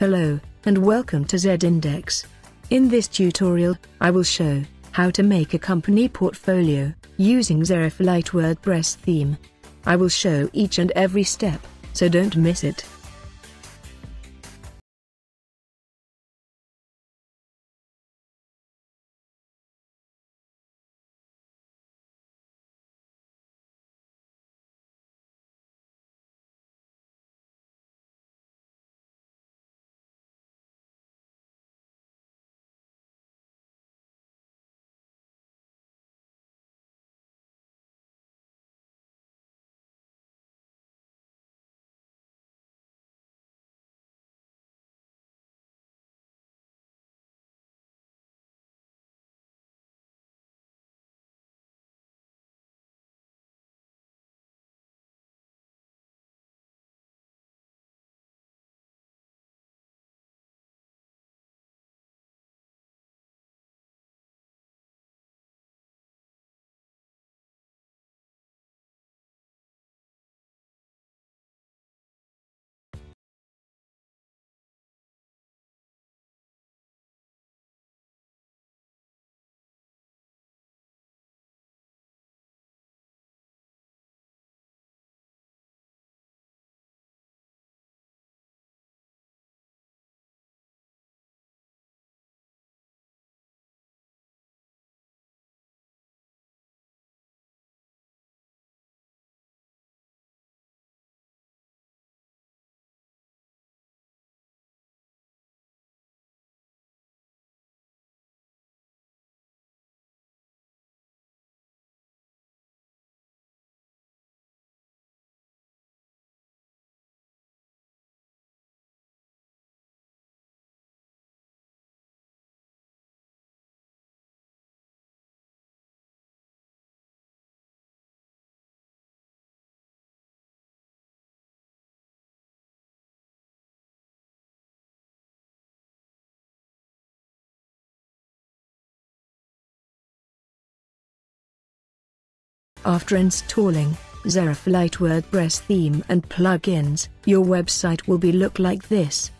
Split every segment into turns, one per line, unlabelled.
Hello, and welcome to Z-Index. In this tutorial, I will show how to make a company portfolio using Zerif Lite WordPress theme. I will show each and every step, so don't miss it. After installing Zerif Lite WordPress theme and plugins, your website will be look like this.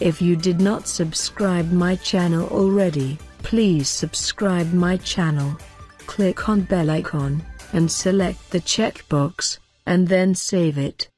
If you did not subscribe my channel already, please subscribe my channel. Click on bell icon, and select the checkbox, and then save it.